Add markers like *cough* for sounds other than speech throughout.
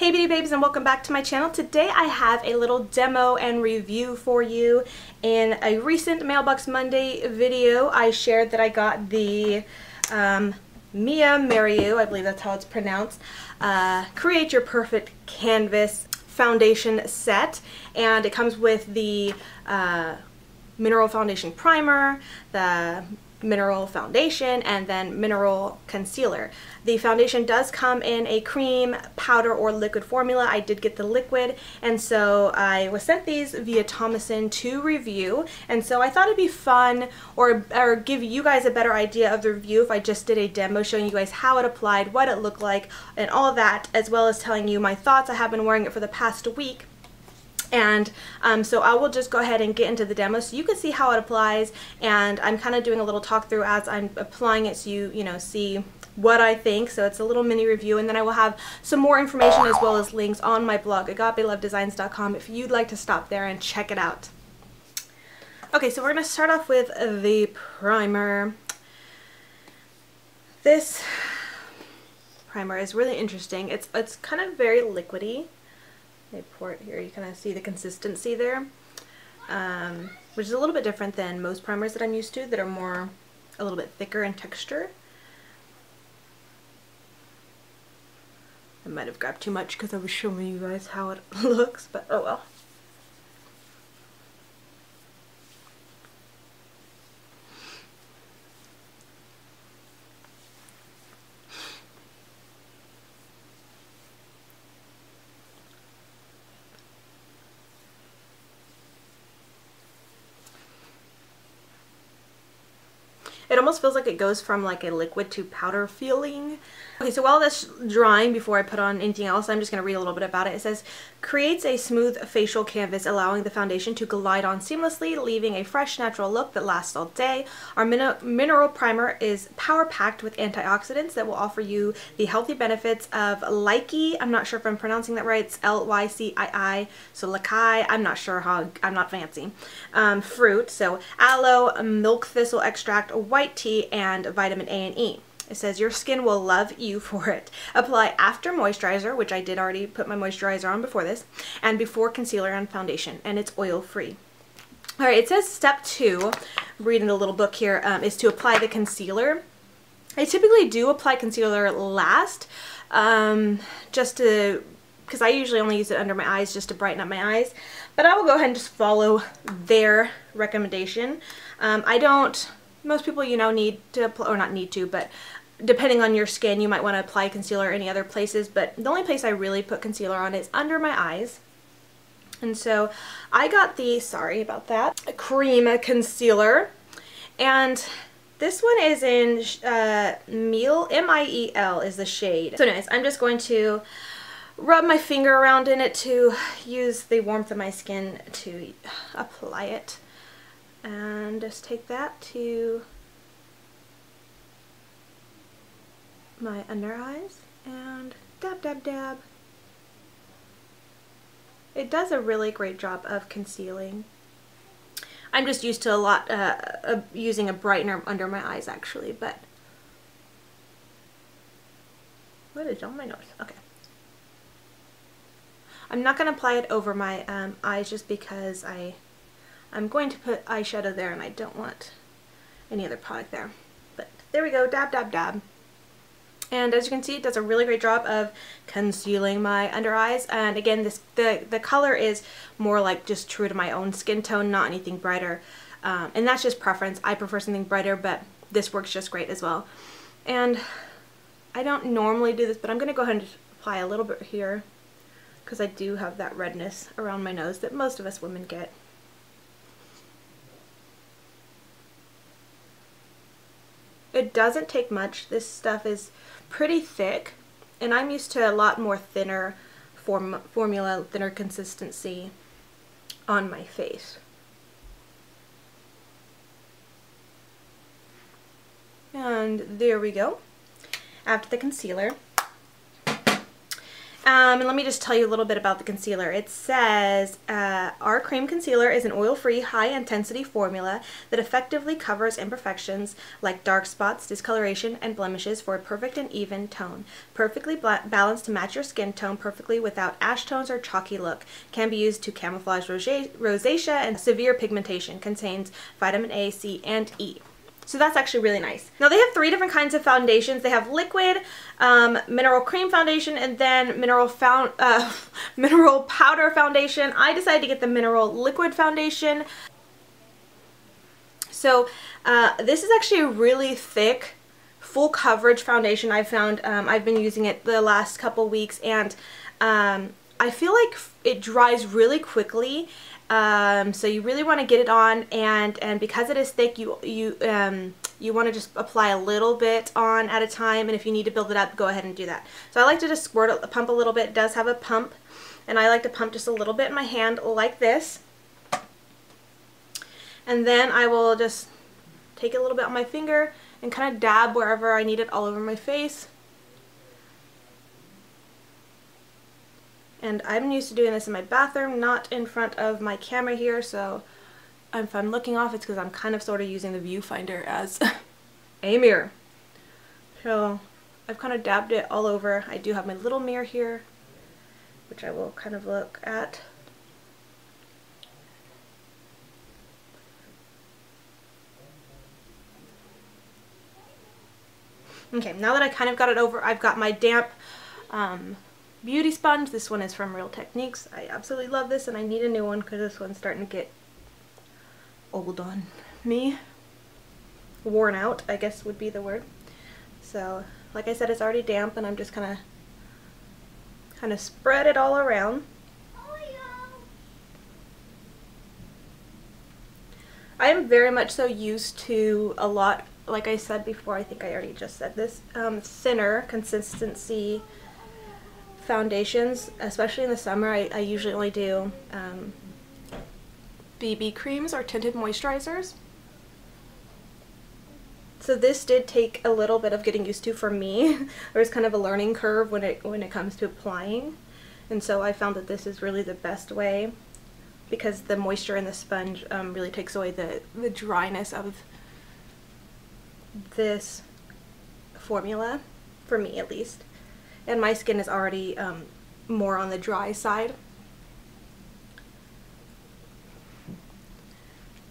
Hey beauty babes and welcome back to my channel. Today I have a little demo and review for you. In a recent Mailbox Monday video I shared that I got the um, Mia Mariu, I believe that's how it's pronounced, uh, Create Your Perfect Canvas foundation set and it comes with the uh, mineral foundation primer, the mineral foundation and then mineral concealer. The foundation does come in a cream, powder, or liquid formula. I did get the liquid and so I was sent these via Tomoson to review and so I thought it'd be fun or, or give you guys a better idea of the review if I just did a demo showing you guys how it applied, what it looked like, and all that as well as telling you my thoughts. I have been wearing it for the past week and um, so I will just go ahead and get into the demo so you can see how it applies and I'm kind of doing a little talk through as I'm applying it so you, you know, see what I think. So it's a little mini review and then I will have some more information as well as links on my blog, agapelovedesigns.com if you'd like to stop there and check it out. Okay, so we're going to start off with the primer. This primer is really interesting. It's, it's kind of very liquidy. I pour it here, you kind of see the consistency there, um, which is a little bit different than most primers that I'm used to that are more, a little bit thicker in texture. I might have grabbed too much because I was showing you guys how it *laughs* looks, but oh well. Almost feels like it goes from like a liquid to powder feeling. Okay, so while that's drying before I put on anything else, I'm just going to read a little bit about it. It says, creates a smooth facial canvas allowing the foundation to glide on seamlessly, leaving a fresh natural look that lasts all day. Our min mineral primer is power packed with antioxidants that will offer you the healthy benefits of Lychee. I'm not sure if I'm pronouncing that right. It's L-Y-C-I-I. So Lychee, I'm not sure how, I'm not fancy. Um, fruit, so aloe, milk thistle extract, white tea, and vitamin A and E. It says your skin will love you for it. Apply after moisturizer, which I did already put my moisturizer on before this, and before concealer and foundation, and it's oil free. All right, it says step two, reading the little book here, um, is to apply the concealer. I typically do apply concealer last, um, just to, because I usually only use it under my eyes just to brighten up my eyes, but I will go ahead and just follow their recommendation. Um, I don't, most people, you know, need to, or not need to, but depending on your skin, you might want to apply concealer any other places, but the only place I really put concealer on is under my eyes. And so I got the, sorry about that, cream concealer. And this one is in uh, Miel, M-I-E-L is the shade. So anyways, I'm just going to rub my finger around in it to use the warmth of my skin to apply it. And just take that to my under eyes and dab dab dab. It does a really great job of concealing. I'm just used to a lot uh, of using a brightener under my eyes actually, but what is on my nose? Okay. I'm not going to apply it over my um, eyes just because I, I'm going to put eyeshadow there and I don't want any other product there. But there we go, dab dab dab. And as you can see, it does a really great job of concealing my under eyes. And again, this the, the color is more like just true to my own skin tone, not anything brighter. Um, and that's just preference. I prefer something brighter, but this works just great as well. And I don't normally do this, but I'm going to go ahead and apply a little bit here because I do have that redness around my nose that most of us women get. It doesn't take much. This stuff is pretty thick and I'm used to a lot more thinner form formula, thinner consistency on my face. And there we go. After the concealer. Um, and let me just tell you a little bit about the concealer. It says, uh, our cream concealer is an oil-free, high-intensity formula that effectively covers imperfections like dark spots, discoloration, and blemishes for a perfect and even tone. Perfectly balanced to match your skin tone perfectly without ash tones or chalky look. Can be used to camouflage rosacea and severe pigmentation. Contains vitamin A, C, and E. So that's actually really nice. Now they have three different kinds of foundations. They have liquid, um, mineral cream foundation, and then mineral found *laughs* uh, mineral powder foundation. I decided to get the mineral liquid foundation. So uh, this is actually a really thick full coverage foundation I found. Um, I've been using it the last couple weeks and um, I feel like it dries really quickly um, so you really want to get it on and and because it is thick you you um, you want to just apply a little bit on at a time and if you need to build it up go ahead and do that. So I like to just squirt a pump a little bit. It does have a pump and I like to pump just a little bit in my hand like this. And then I will just take a little bit on my finger and kind of dab wherever I need it all over my face. And I'm used to doing this in my bathroom, not in front of my camera here, so if I'm looking off, it's because I'm kind of sort of using the viewfinder as *laughs* a mirror. So I've kind of dabbed it all over. I do have my little mirror here, which I will kind of look at. Okay, now that I kind of got it over, I've got my damp um, beauty sponge. This one is from Real Techniques. I absolutely love this and I need a new one because this one's starting to get old on me. Worn out, I guess would be the word. So, like I said, it's already damp and I'm just kind of kind of spread it all around. I am very much so used to a lot, like I said before, I think I already just said this, um, thinner consistency foundations, especially in the summer, I, I usually only do um, BB creams or tinted moisturizers. So this did take a little bit of getting used to for me. *laughs* there was kind of a learning curve when it when it comes to applying. And so I found that this is really the best way because the moisture in the sponge um, really takes away the, the dryness of this formula, for me at least and my skin is already um, more on the dry side.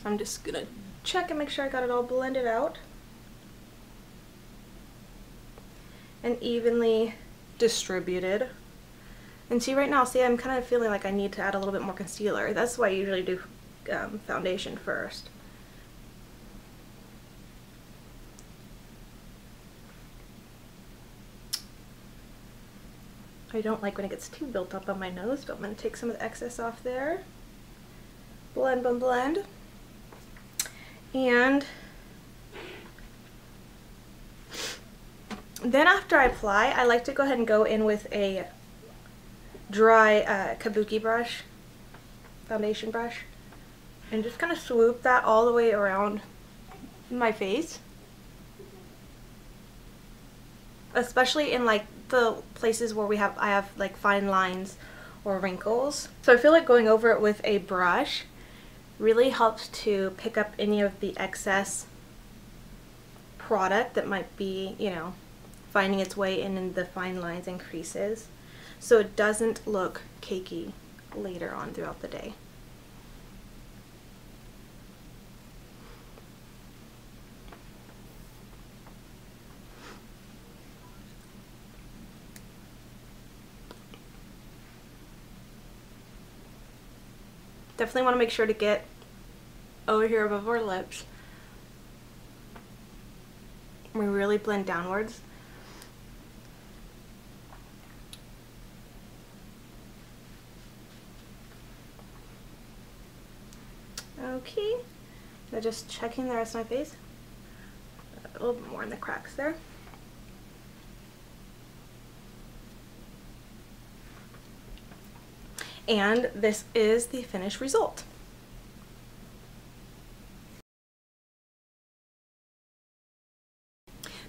So I'm just gonna check and make sure I got it all blended out and evenly distributed. And see right now, see I'm kind of feeling like I need to add a little bit more concealer. That's why I usually do um, foundation first. I don't like when it gets too built up on my nose, but I'm going to take some of the excess off there. Blend, blend, blend. And then after I apply, I like to go ahead and go in with a dry uh, kabuki brush, foundation brush, and just kind of swoop that all the way around my face. Especially in like the places where we have I have like fine lines or wrinkles. So I feel like going over it with a brush really helps to pick up any of the excess product that might be, you know, finding its way in, in the fine lines and creases so it doesn't look cakey later on throughout the day. Definitely want to make sure to get over here above our lips. We really blend downwards. Okay, so just checking the rest of my face. A little bit more in the cracks there. And this is the finished result.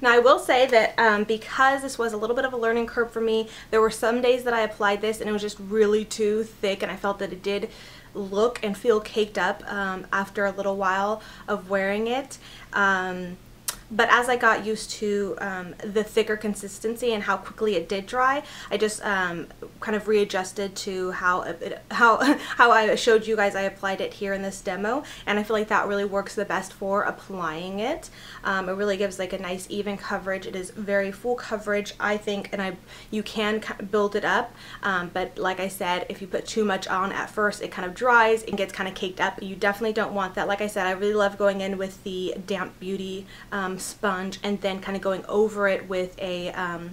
Now I will say that um, because this was a little bit of a learning curve for me, there were some days that I applied this and it was just really too thick and I felt that it did look and feel caked up um, after a little while of wearing it. Um, but as I got used to um, the thicker consistency and how quickly it did dry, I just um, kind of readjusted to how it, *laughs* how how I showed you guys I applied it here in this demo, and I feel like that really works the best for applying it. Um, it really gives like a nice even coverage. It is very full coverage, I think, and I you can build it up, um, but like I said, if you put too much on at first, it kind of dries and gets kind of caked up. You definitely don't want that. Like I said, I really love going in with the Damp Beauty um, sponge and then kind of going over it with a um,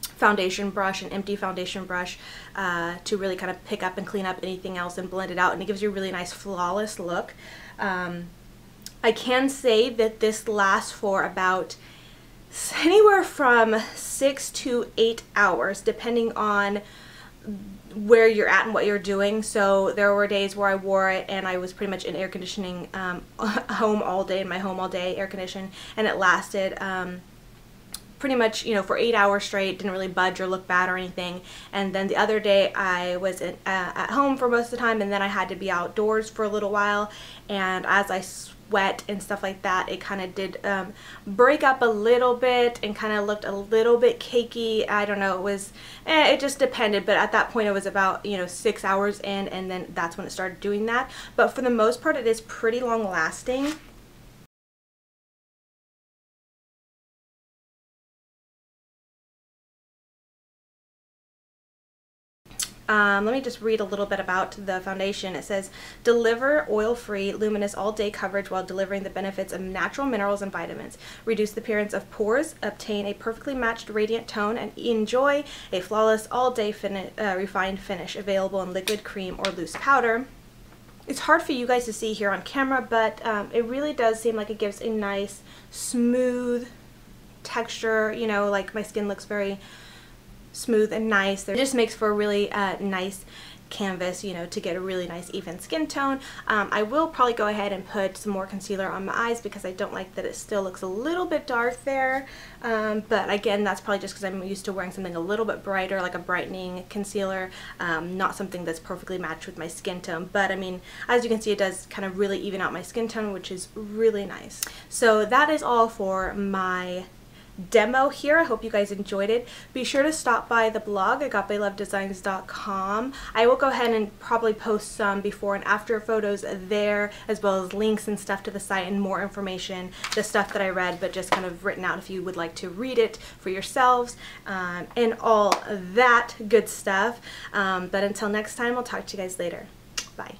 foundation brush, an empty foundation brush uh, to really kind of pick up and clean up anything else and blend it out and it gives you a really nice flawless look. Um, I can say that this lasts for about anywhere from six to eight hours depending on where you're at and what you're doing. So there were days where I wore it and I was pretty much in air conditioning um, *laughs* home all day, in my home all day, air conditioned, and it lasted um, pretty much, you know, for eight hours straight, didn't really budge or look bad or anything. And then the other day I was in, uh, at home for most of the time and then I had to be outdoors for a little while. And as I wet and stuff like that it kind of did um, break up a little bit and kind of looked a little bit cakey. I don't know it was eh, it just depended but at that point it was about you know six hours in and then that's when it started doing that. But for the most part it is pretty long lasting Um, let me just read a little bit about the foundation. It says, deliver oil-free, luminous all-day coverage while delivering the benefits of natural minerals and vitamins. Reduce the appearance of pores, obtain a perfectly matched radiant tone, and enjoy a flawless all-day fini uh, refined finish available in liquid, cream, or loose powder. It's hard for you guys to see here on camera, but um, it really does seem like it gives a nice, smooth texture. You know, like my skin looks very smooth and nice. It just makes for a really uh, nice canvas, you know, to get a really nice even skin tone. Um, I will probably go ahead and put some more concealer on my eyes because I don't like that it still looks a little bit dark there. Um, but again, that's probably just because I'm used to wearing something a little bit brighter, like a brightening concealer, um, not something that's perfectly matched with my skin tone. But I mean, as you can see, it does kind of really even out my skin tone, which is really nice. So that is all for my demo here. I hope you guys enjoyed it. Be sure to stop by the blog, agapelovedesigns.com. I will go ahead and probably post some before and after photos there, as well as links and stuff to the site and more information, the stuff that I read, but just kind of written out if you would like to read it for yourselves, um, and all that good stuff. Um, but until next time, I'll talk to you guys later. Bye.